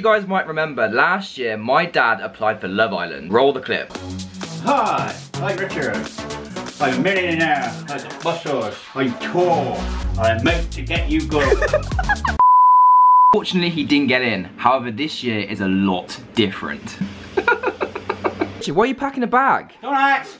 You guys might remember last year my dad applied for Love Island. Roll the clip. Hi, I'm Richard. I'm a millionaire. I'm muscles. I'm tall. I'm made to get you good. Fortunately, he didn't get in. However, this year is a lot different. Why are you packing a bag? don't ask.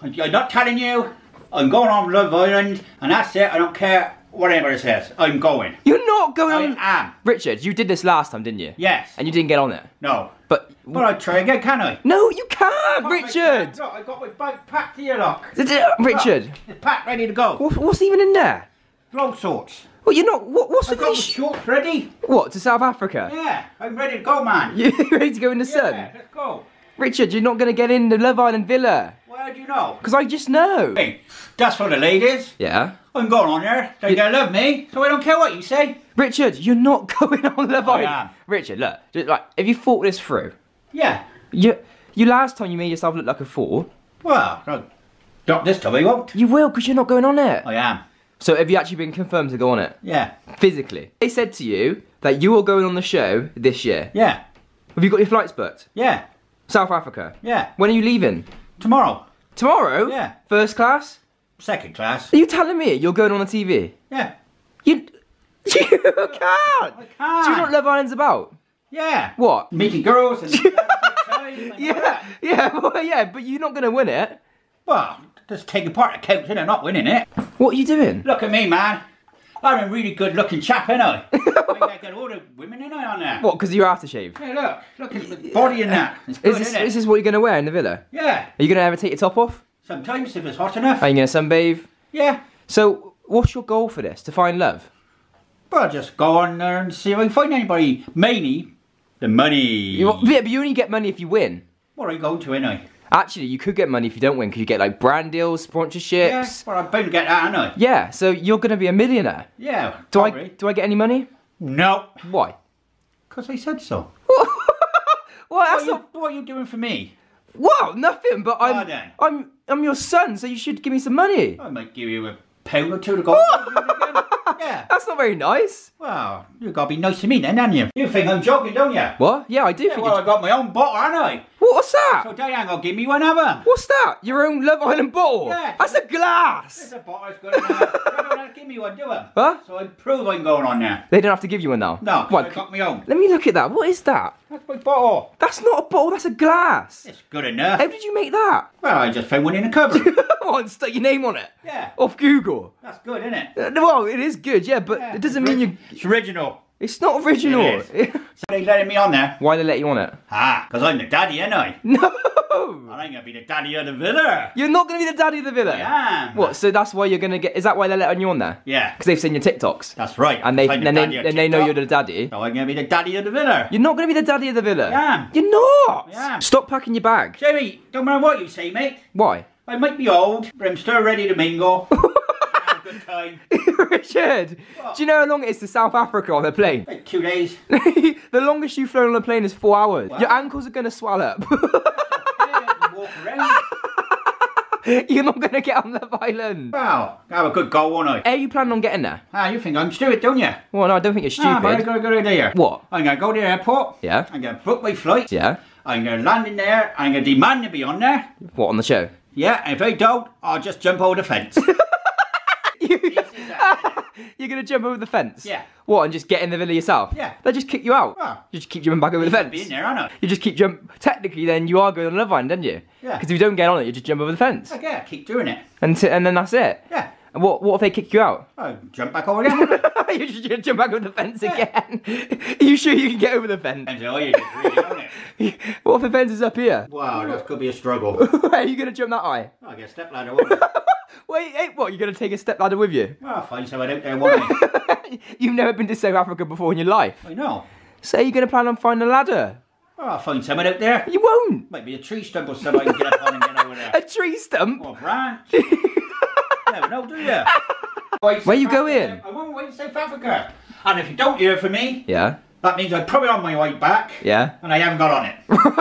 I'm not telling you. I'm going on Love Island, and that's it. I don't care what anybody says. I'm going. You're not going I am. Richard, you did this last time, didn't you? Yes. And you didn't get on it. No. But But I'll try again, can I? no, you can't, my Richard. Look, I got my bag packed here, look. Uh, Richard, It's packed, ready to go. what, what's even in there? All sorts. Well, you're not. What, what's I the got my sh- shorts ready. What to South Africa? Yeah, I'm ready to go, man. You ready to go in the sun? Yeah, let's go. Richard, you're not going to get in the Love Island villa Why do you know? because I just know. Hey, that's for the ladies. Yeah. I'm going on there. They're gonna love me, so I don't care what you say. Richard, you're not going on Love I Island. am. Richard, look, just like if you thought this through, Yeah. you you last time you made yourself look like a fool. Well, no, not this time I won't. You will because you're not going on it. I am. So have you actually been confirmed to go on it Yeah. physically? They said to you that you are going on the show this year. Yeah. Have you got your flights booked? Yeah. South Africa. Yeah. When are you leaving? Tomorrow. Tomorrow? Yeah. First class? Second class. Are you telling me you're going on the TV? Yeah. You you can't. I can't. Do you know what Love Island's about? Yeah. What? Meeting girls and having a good time and Yeah, yeah, well, yeah, but you're not gonna win it. Well, just taking part of coaching and not winning it. What are you doing? Look at me, man. I'm a really good looking chap, ain't I? I get all the women in on there. What? Because you're aftershave. Hey, look. Look at the body in that. It's good, Is this, is this what you're gonna wear in the villa? Yeah. Are you gonna ever take your top off? Sometimes if it's hot enough. Are you gonna sunbathe? Yeah. So, what's your goal for this? To find love? Well, just go on there and see if I can find anybody. Mainly, the money. You, yeah, but you only get money if you win. What are you going to, ain't I? Actually, you could get money if you don't win because you get like brand deals, sponsorships. Yeah. Well, I'm bound to get that, ain't I? Yeah. So you're gonna be a millionaire. Yeah. Do I do I get any money? No. Why? Because I said so. Well, that's What are, you, not. what are you doing for me? Well, nothing. But I'm then. I'm I'm your son, so you should give me some money. I might give you a pound or two to go. again. Yeah. That's not very nice. Well, you gotta be nice to me then, haven't you? You think I'm joking, don't you? What? Yeah, I do Yeah, think. well. I got my own bottle, haven't I? What, what's that? So Diane gonna give me one of them. What's that? Your own Love Island bottle? Yeah. That's a glass. There's a bottle that's good enough. They don't have to give me one, do they? Huh? So I prove I'm going on there. They don't have to give you one now. No, What? I got my own. Let me look at that. What is that? That's my bottle. That's not a bottle. That's a glass. It's good enough. How did you make that? Well, I just found one in the cupboard. What? and Stuck your name on it yeah. off Google. That's good, isn't it? Uh, Well, it is good, yeah, but Yeah, it doesn't mean you. It's original. It's not original. It So they letting me on there? Why they let you on it? Ah, because I'm the daddy, ain't I? No. I ain't gonna be the daddy of the villa. You're not gonna be the daddy of the villa. I am. What? So that's why you're gonna get? Is that why they're letting you on there? Yeah. Because they've seen your TikToks That's right. and they I'm the and they and they know you're the daddy. So I'm gonna be the daddy of the villa. You're not gonna be the daddy of the villa. I am. You're not. I am. Stop packing your bag. Jamie, don't matter what you say, mate. Why? I might be old, but I'm still ready to mingle. Have a good time. Richard, do you know how long it is to South Africa on a plane? Like two days. the longest you've flown on a plane is four hours. Wow. Your ankles are gonna swell up. Yeah, I can walk around. You're not gonna get on Love Island. Well, have a good go, won't I? Are you planning on getting there? Ah, you think I'm stupid, don't you? Well, no, I don't think you're Ah, but I stupid. got a good idea. What? I'm gonna go to the airport. Yeah. I'm gonna book my flight. Yeah. I'm gonna land in there. I'm gonna demand to be on there. What on the show? Yeah, and if I don't, I'll just jump over the fence. You're gonna jump over the fence? Yeah. What, and just get in the villa yourself? Yeah. They just kick you out? Ah. You just keep jumping back over the fence? be in there, aren't I? You just keep jump. Technically, then you are going on Love Island, don't you? Yeah. Because if you don't get on it, you just jump over the fence, Yeah, keep doing it. and t- and then that's it. Yeah. And what what if they kick you out? I'll jump back over again. you just jump back over the fence Yeah. again. Are you sure you can get over the fence? oh, you just really on it. what if the fence is up here? Wow, that could be a struggle. Are you gonna jump that high? I'll get a step ladder, I? Wait, hey, what? You're gonna take a step ladder with you? Well, I'll find someone out there, won't I? You've never been to South Africa before in your life. I know. So you're you gonna plan on finding a ladder? Well, I'll find someone out there. You won't. Might be a tree stump or something I can get up on and get over there. A tree stump. Or a branch. Never know, do you? Where you going? I won't wait to South Africa. And if you don't hear from me, Yeah. that means I'm probably on my way back. Yeah. And I haven't got on it.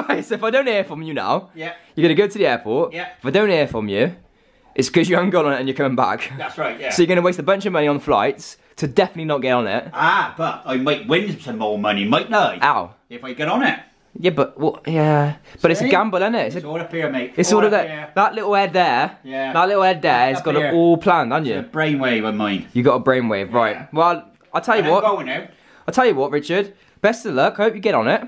Right. So if I don't hear from you now, Yeah, you're gonna go to the airport. Yeah. If I don't hear from you, it's because you haven't got on it and you're coming back. that's right, yeah. So you're gonna waste a bunch of money on flights to definitely not get on it. ah, but I might win some more money, mightn't I? Ow. If I get on it. Yeah, but what? Yeah, but it's a gamble, isn't it? It's, It's a, all up here, mate. it's all of up that. here. That little head there. Yeah. That little head there has got here. it all planned, haven't It's you? a brainwave of mine. You got a brainwave, Yeah. right? Well, I'll tell you And I'm what. going now. I'll tell you what, Richard. Best of luck. I hope you get on it.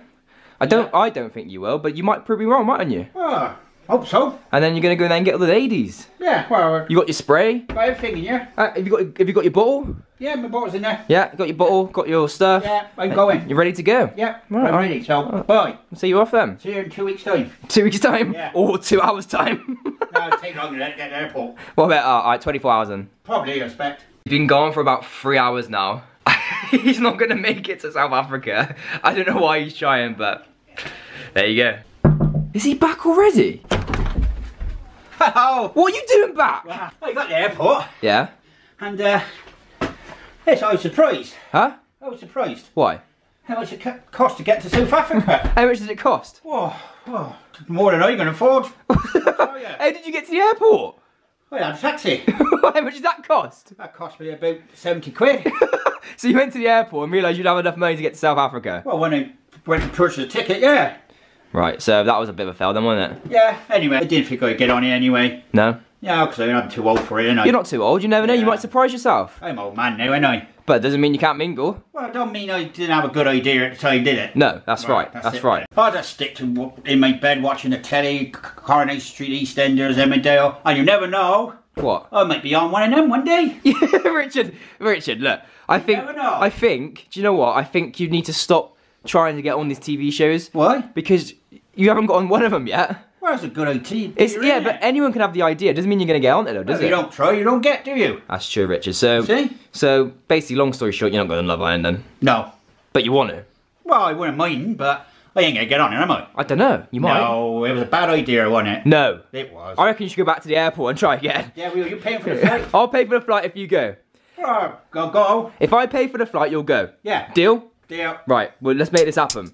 I don't. I don't think you will, but you might prove me wrong, mightn't you? Oh, hope so. And then you're gonna go there and get all the ladies. Yeah, well, You got your spray. got everything in here. Uh, have you got? Have you got your bottle? Yeah, my bottle's in there. Yeah, got your bottle. Got your stuff. Yeah, I'm going. You're ready to go. Yeah, Right, I'm ready. So, bye. See you off then. See you in two weeks' time. Two weeks time Yeah. or two hours time. No, it'll take longer to get to the airport. what about? Uh, all right, 24 hours then. Probably, I expect. He's been gone for about three hours now. he's not gonna make it to South Africa. I don't know why he's trying, but there you go. Is he back already? Oh, What are you doing back? well, I got the airport Yeah. and, uh, yes, I was surprised. Huh? I was surprised. Why? How much it cost to get to South Africa? How much did it cost? Whoa, whoa, more than I can afford. Oh, yeah. How did you get to the airport? Well, I had a taxi. How much did that cost? That cost me about 70 quid. So you went to the airport and realised you'd have enough money to get to South Africa? well, when I went to purchase a ticket, yeah. Right, so that was a bit of a fail then, wasn't it? Yeah, anyway, I didn't think I'd get on it anyway. No? Yeah, because I'm too old for it, and I. You're not too old, you never know, you might surprise yourself. I'm old man now, ain't I? But it doesn't mean you can't mingle. Well, it don't mean I didn't have a good idea at the time, did it? No, that's right, that's, it, right. I'll just stick to w- in my bed watching the telly, Coronation Street, EastEnders, Emmerdale, and you never know. What? I might be on one of them one day. Yeah, Richard, Richard, look, I think, never know. I think, do you know what? I think you need to stop trying to get on these TV shows Why? because you haven't got on one of them yet. Well, that's a good idea. It's yeah, but anyone can have the idea. Doesn't mean you're gonna get on it though, does it? you don't try, you don't get, do you? That's true, Richard. So, See? so basically, long story short, you're not going to Love Island then, No. but you want to. Well, I wouldn't mind, but I ain't gonna get on it, am I? I don't know. You might. No, it was a bad idea, wasn't it? No. It was. I reckon you should go back to the airport and try again. Yeah, well, you're paying for the flight. I'll pay for the flight if you go. go, go. If I pay for the flight, you'll go. Yeah. Deal? Right. Well, let's make this happen.